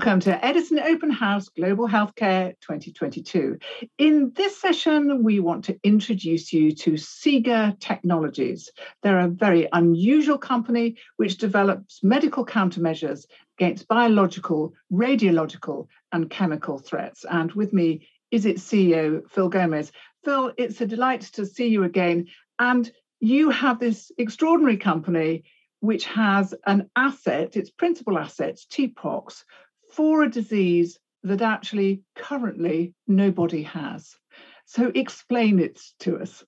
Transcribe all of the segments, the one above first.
Welcome to Edison Open House Global Healthcare 2022. In this session, we want to introduce you to SIGA Technologies. They're a very unusual company which develops medical countermeasures against biological, radiological, and chemical threats. And with me is its CEO, Phil Gomez. Phil, it's a delight to see you again. And you have this extraordinary company which has an asset, its principal asset, TPOXX, for a disease that actually currently nobody has. So explain it to us.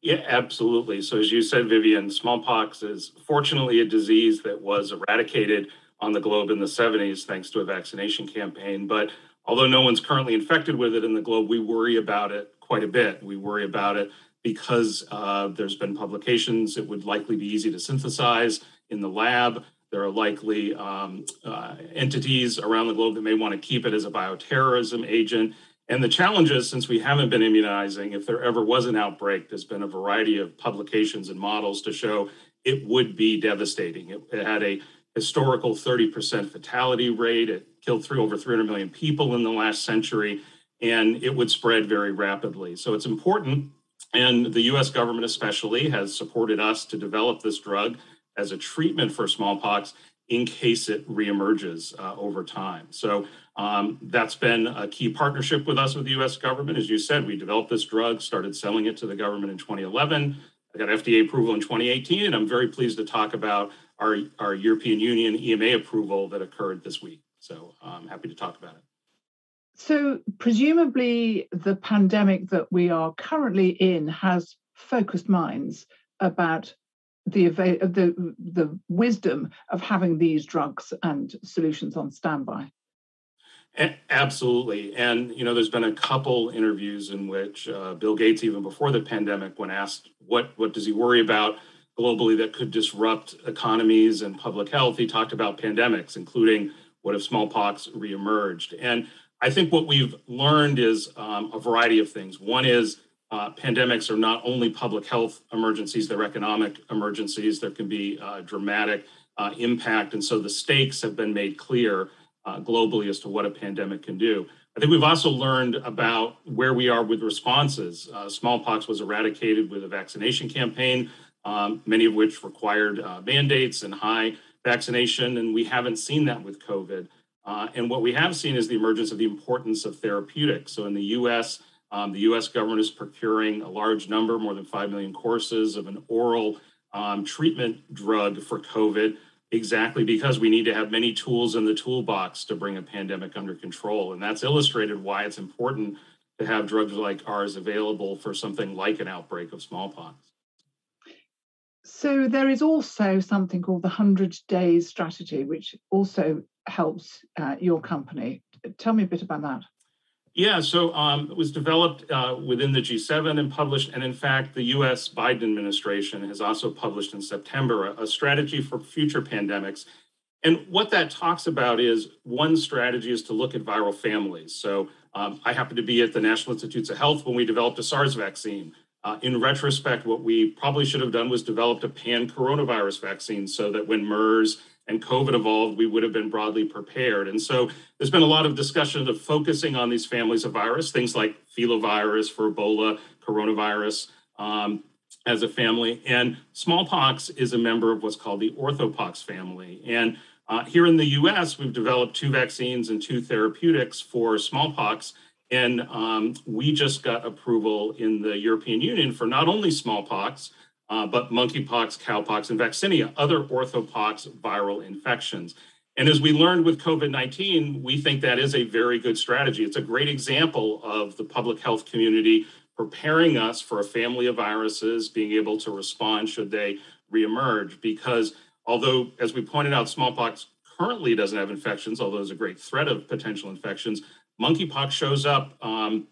Yeah, absolutely. So, as you said, Vivian, smallpox is fortunately a disease that was eradicated on the globe in the 70s thanks to a vaccination campaign. But although no one's currently infected with it in the globe, we worry about it quite a bit. We worry about it because uh, there's been publications. It would likely be easy to synthesize in the lab. There are likely um, uh, entities around the globe that may want to keep it as a bioterrorism agent. And the challenges, since we haven't been immunizing, if there ever was an outbreak, there's been a variety of publications and models to show it would be devastating. It, it had a historical 30% fatality rate. It killed through over 300 million people in the last century, and it would spread very rapidly. So it's important, and the US government especially has supported us to develop this drug as a treatment for smallpox in case it reemerges uh, over time. So um, that's been a key partnership with us with the US government. As you said, we developed this drug, started selling it to the government in 2011. I got FDA approval in 2018, and I'm very pleased to talk about our, our European Union EMA approval that occurred this week. So I'm happy to talk about it. So, presumably, the pandemic that we are currently in has focused minds about the, the, the wisdom of having these drugs and solutions on standby. Absolutely. And, you know, there's been a couple interviews in which uh, Bill Gates, even before the pandemic, when asked what, what does he worry about globally that could disrupt economies and public health, he talked about pandemics, including what if smallpox reemerged. And I think what we've learned is um, a variety of things. One is uh, pandemics are not only public health emergencies, they're economic emergencies. There can be uh, dramatic uh, impact. And so the stakes have been made clear uh, globally as to what a pandemic can do. I think we've also learned about where we are with responses. Uh, smallpox was eradicated with a vaccination campaign, um, many of which required uh, mandates and high vaccination, and we haven't seen that with COVID. and what we have seen is the emergence of the importance of therapeutics. So in the US, um, the US government is procuring a large number, more than 5 million courses of an oral um, treatment drug for COVID, exactly because we need to have many tools in the toolbox to bring a pandemic under control. And that's illustrated why it's important to have drugs like ours available for something like an outbreak of smallpox. So there is also something called the 100 days strategy, which also helps uh, your company. Tell me a bit about that. Yeah, so um, it was developed uh, within the G7 and published, and in fact, the US Biden administration has also published in September a, a strategy for future pandemics. And what that talks about is one strategy is to look at viral families. So um, I happened to be at the National Institutes of Health when we developed a SARS vaccine. Uh, in retrospect, what we probably should have done was developed a pan coronavirus vaccine so that when MERS and COVID evolved, we would have been broadly prepared. And so there's been a lot of discussion of focusing on these families of virus, things like filovirus for Ebola, coronavirus um, as a family. And smallpox is a member of what's called the orthopox family. And uh, here in the US, we've developed two vaccines and two therapeutics for smallpox. And um, we just got approval in the European Union for not only smallpox, uh, but monkeypox, cowpox, and vaccinia, other orthopox viral infections. And as we learned with COVID 19, we think that is a very good strategy. It's a great example of the public health community preparing us for a family of viruses being able to respond should they reemerge. Because although, as we pointed out, smallpox currently doesn't have infections, although there's a great threat of potential infections, monkeypox shows up um,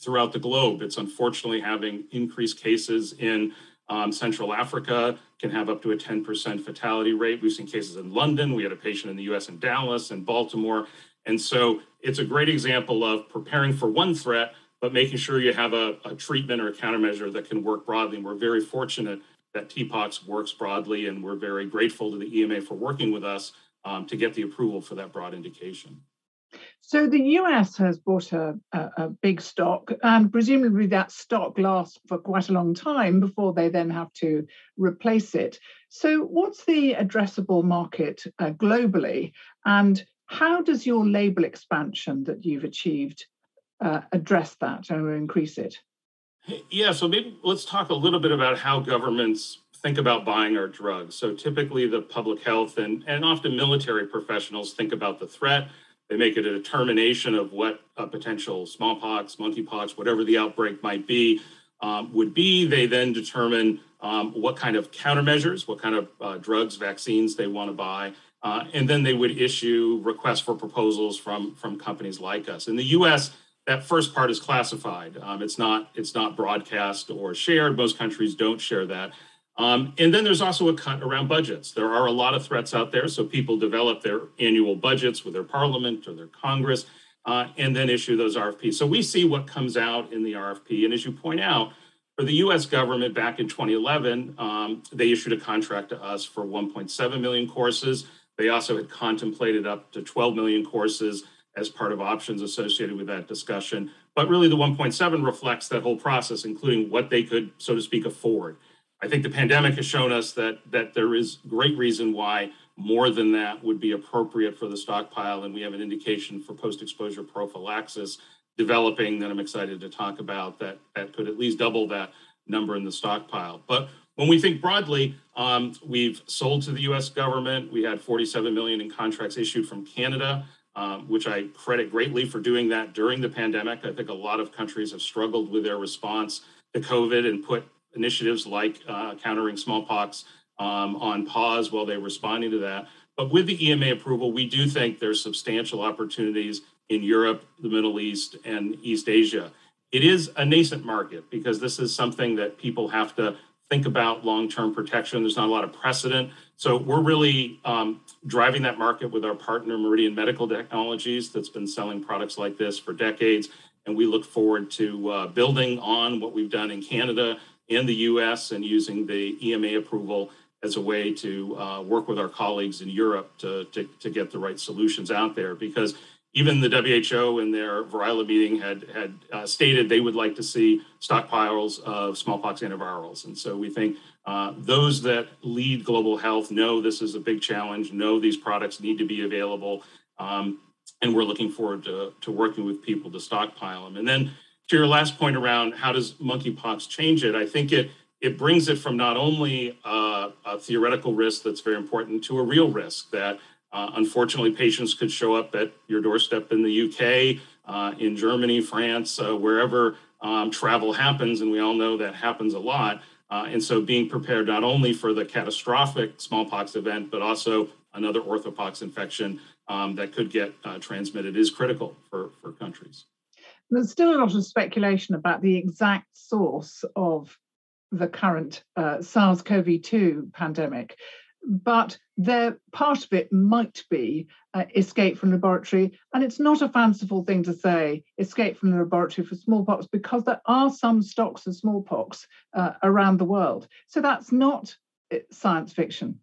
throughout the globe. It's unfortunately having increased cases in um, Central Africa can have up to a 10% fatality rate. We've seen cases in London. We had a patient in the US in Dallas and Baltimore. And so it's a great example of preparing for one threat, but making sure you have a, a treatment or a countermeasure that can work broadly. And we're very fortunate that TPOXX works broadly, and we're very grateful to the EMA for working with us um, to get the approval for that broad indication. So the US has bought a, a, a, big stock, and presumably that stock lasts for quite a long time before they then have to replace it. So, what's the addressable market uh, globally, and how does your label expansion that you've achieved uh, address that and increase it? Yeah, so maybe let's talk a little bit about how governments think about buying our drugs. So typically, the public health and, and often military professionals think about the threat they make a determination of what a potential smallpox, monkeypox, whatever the outbreak might be, um, would be. They then determine um, what kind of countermeasures, what kind of uh, drugs, vaccines they want to buy. Uh, and then they would issue requests for proposals from, from companies like us. In the US, that first part is classified. Um, it's not it's not broadcast or shared. Most countries don't share that. Um, and then there's also a cut around budgets. There are a lot of threats out there. So people develop their annual budgets with their parliament or their Congress uh, and then issue those RFPs. So we see what comes out in the RFP. And as you point out, for the US government back in 2011, um, they issued a contract to us for 1.7 million courses. They also had contemplated up to 12 million courses as part of options associated with that discussion. But really, the 1.7 reflects that whole process, including what they could, so to speak, afford. I think the pandemic has shown us that that there is great reason why more than that would be appropriate for the stockpile, and we have an indication for post-exposure prophylaxis developing that I'm excited to talk about that that could at least double that number in the stockpile. But when we think broadly, um, we've sold to the U.S. government. We had 47 million in contracts issued from Canada. Um, which I credit greatly for doing that during the pandemic. I think a lot of countries have struggled with their response to COVID and put initiatives like uh, countering smallpox um, on pause while they're responding to that. But with the EMA approval, we do think there's substantial opportunities in Europe, the Middle East, and East Asia. It is a nascent market because this is something that people have to think about long term protection. There's not a lot of precedent. So we're really um, driving that market with our partner, Meridian Medical Technologies, that's been selling products like this for decades. And we look forward to uh, building on what we've done in Canada in the US and using the EMA approval as a way to uh, work with our colleagues in Europe to, to, to, get the right solutions out there. Because even the WHO in their Variola meeting had, had uh, stated they would like to see stockpiles of smallpox antivirals. And so we think uh, those that lead global health know this is a big challenge, know these products need to be available. Um, and we're looking forward to, to working with people to stockpile them. And then to your last point around how does monkeypox change it, I think it it brings it from not only uh, a theoretical risk that's very important to a real risk that uh, unfortunately patients could show up at your doorstep in the UK, uh, in Germany, France, uh, wherever um, travel happens, and we all know that happens a lot. Uh, and so being prepared not only for the catastrophic smallpox event, but also another orthopox infection um, that could get uh, transmitted is critical for, for countries. There's still a lot of speculation about the exact source of the current uh, SARS CoV 2 pandemic, but there, part of it might be uh, escape from laboratory. And it's not a fanciful thing to say escape from the laboratory for smallpox because there are some stocks of smallpox uh, around the world. So that's not uh, science fiction.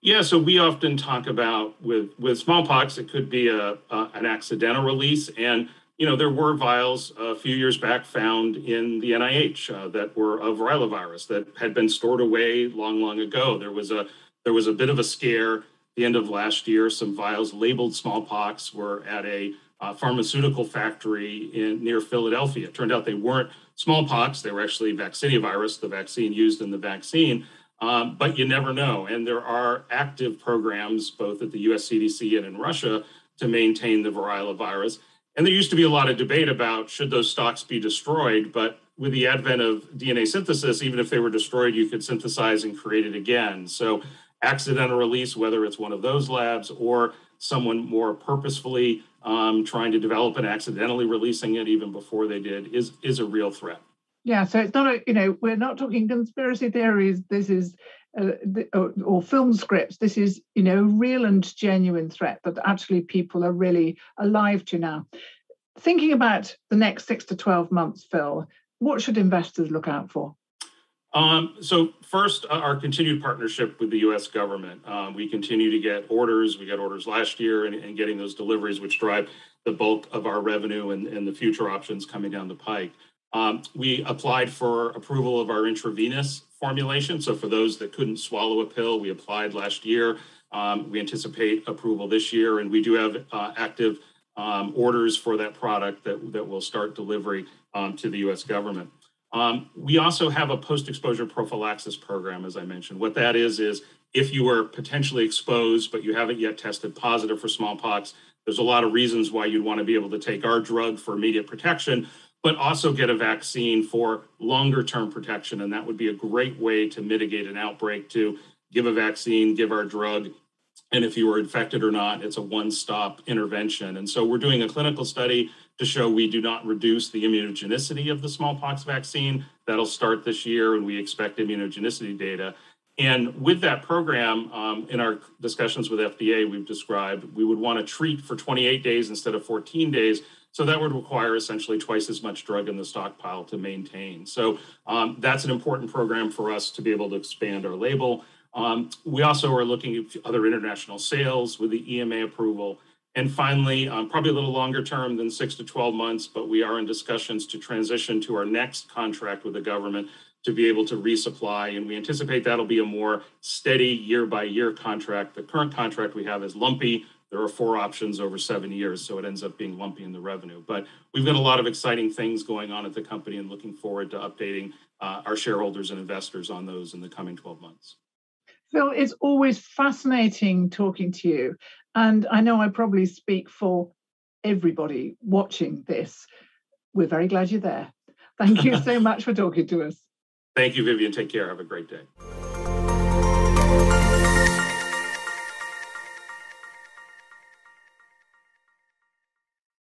Yeah, so we often talk about with with smallpox, it could be a, a an accidental release, and you know, there were vials a few years back found in the NIH uh, that were of virus that had been stored away long, long ago. There was a there was a bit of a scare at the end of last year. Some vials labeled smallpox were at a uh, pharmaceutical factory in near Philadelphia. It turned out they weren't smallpox; they were actually vaccinia virus the vaccine used in the vaccine. Um, but you never know. And there are active programs both at the US CDC and in Russia to maintain the variola virus. And there used to be a lot of debate about should those stocks be destroyed, but with the advent of DNA synthesis, even if they were destroyed, you could synthesize and create it again. So, accidental release, whether it's one of those labs or someone more purposefully um, trying to develop and accidentally releasing it even before they did, is is a real threat. Yeah, so it's not a you know we're not talking conspiracy theories. This is uh, or, or, film scripts. This is, you know, real and genuine threat that actually people are really alive to now. Thinking about the next six to 12 months, Phil, what should investors look out for? Um, so first, uh, our continued partnership with the U.S. government. Um, we continue to get orders. We got orders last year and, and, getting those deliveries, which drive the bulk of our revenue and, and the future options coming down the pike. Um, we applied for approval of our intravenous formulation. So for those that couldn't swallow a pill, we applied last year. Um, we anticipate approval this year, and we do have uh, active um, orders for that product that, that will start delivery um, to the U.S. government. Um, we also have a post-exposure prophylaxis program, as I mentioned. What that is is if you were potentially exposed but you haven't yet tested positive for smallpox, there's a lot of reasons why you'd want to be able to take our drug for immediate protection, but also get a vaccine for longer term protection. And that would be a great way to mitigate an outbreak to give a vaccine, give our drug. And if you were infected or not, it's a one stop intervention. And so we're doing a clinical study to show we do not reduce the immunogenicity of the smallpox vaccine. That'll start this year, and we expect immunogenicity data. And with that program, um, in our discussions with FDA, we've described we would want to treat for 28 days instead of 14 days. So that would require essentially twice as much drug in the stockpile to maintain. So um, that's an important program for us to be able to expand our label. Um, we also are looking at other international sales with the EMA approval. And finally, um, probably a little longer term than six to 12 months, but we are in discussions to transition to our next contract with the government to be able to resupply. And we anticipate that'll be a more steady year by year contract. The current contract we have is lumpy. There are four options over seven years, so it ends up being lumpy in the revenue. But we've got a lot of exciting things going on at the company and looking forward to updating uh, our shareholders and investors on those in the coming 12 months. Phil, it's always fascinating talking to you. And I know I probably speak for everybody watching this. We're very glad you're there. Thank you so much for talking to us. Thank you, Vivian. Take care. Have a great day.